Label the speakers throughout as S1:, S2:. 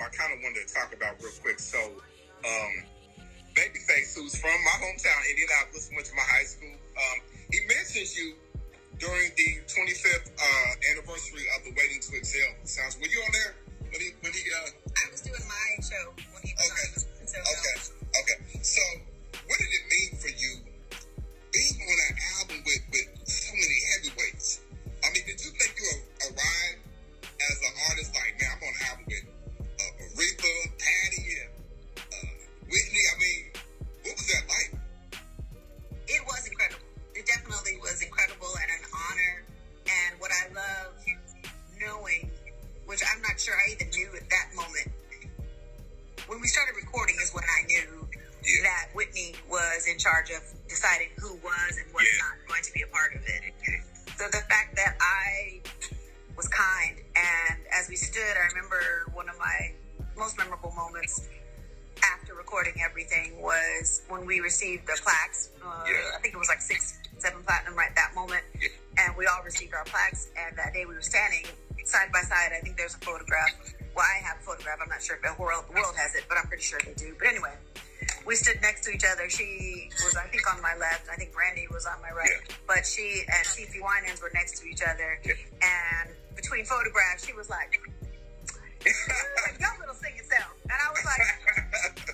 S1: I kind of wanted to talk about real quick. So, um, Babyface, who's from my hometown, Indianapolis, went to my high school. Um, he mentions you during the 25th uh, anniversary of the Waiting to Exhale. Sounds. Were you on there
S2: charge of deciding who was and was Yeah. not going to be a part of it. So the fact that I was kind, and as we stood, I remember one of my most memorable moments after recording everything was when we received the plaques. Uh, Yeah. I think it was like six, seven platinum right that moment, Yeah. and we all received our plaques. And that day we were standing side by side. I think there's a photograph. Well, I have a photograph. I'm not sure if the world the world has it, but I'm pretty sure they do. But anyway, we stood next to each other. She was, I think, on my left. I think Brandy was on my right. Yeah. But she and CeCe Winans were next to each other.
S1: Yeah.
S2: And between photographs, she was like, "Your little singing self," and I was like,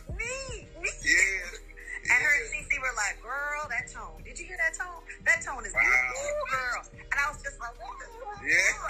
S2: "Me, me."
S1: Yeah. And her and
S2: CeCe were like, girl, that tone. Did you hear that tone? That tone is wow. beautiful, girl. And I was just like, yeah.